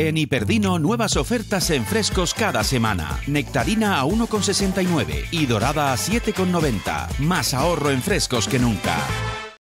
En Hiperdino, nuevas ofertas en frescos cada semana. Nectarina a 1,69 y dorada a 7,90. Más ahorro en frescos que nunca.